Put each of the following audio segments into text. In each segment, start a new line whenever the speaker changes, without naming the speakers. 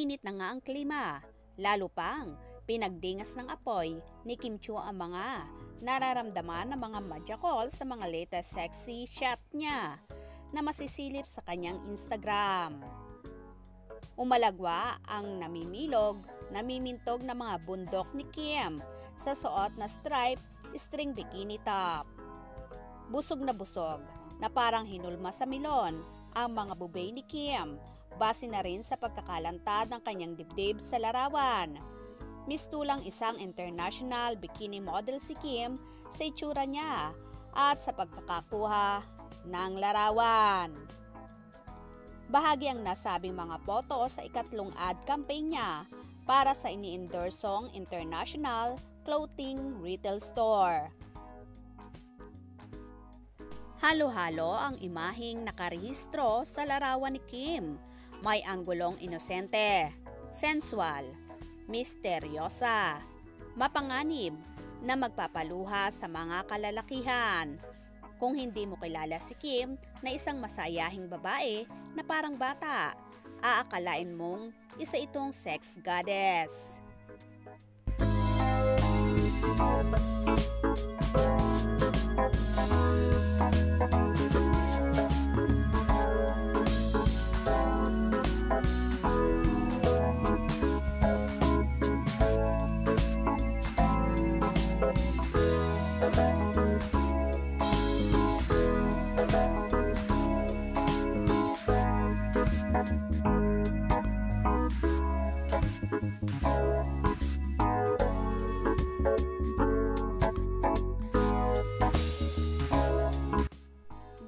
Uminit na nga ang klima. Lalo pang pinagdingas ng apoy ni Kim Chu ang mga nararamdaman ng mga madjakol sa mga latest sexy shot niya na masisilip sa kanyang Instagram. Umalagwa ang namimilog, namimintog na mga bundok ni Kim sa suot na stripe string bikini top. Busog na busog na parang hinulma sa milon ang mga bubay ni Kim base na rin sa pagkakalantad ng kanyang dibdib sa larawan. Mistulang isang international bikini model si Kim sa itsura niya at sa pagkakakuha ng larawan. Bahagi ang nasabing mga boto sa ikatlong ad campaign niya para sa ini-endorsong International Clothing Retail Store. Halo-halo ang imaheng nakarehistro sa larawan ni Kim. May anggulong inosente, sensual, misteryosa, mapanganib na magpapaluha sa mga kalalakihan. Kung hindi mo kilala si Kim na isang masayahing babae na parang bata, aakalain mong isa itong sex goddess.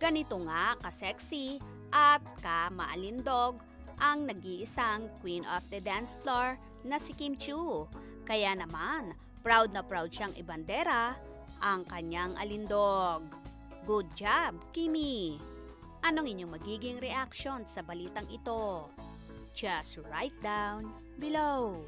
Ganito nga ka-sexy at ka-maalindog ang nag-iisang Queen of the Dance Floor na si Kim Chu. Kaya naman, proud na proud siyang ibandera ang kanyang alindog. Good job, Kimi! Anong inyong magiging reaction sa balitang ito? Just write down below.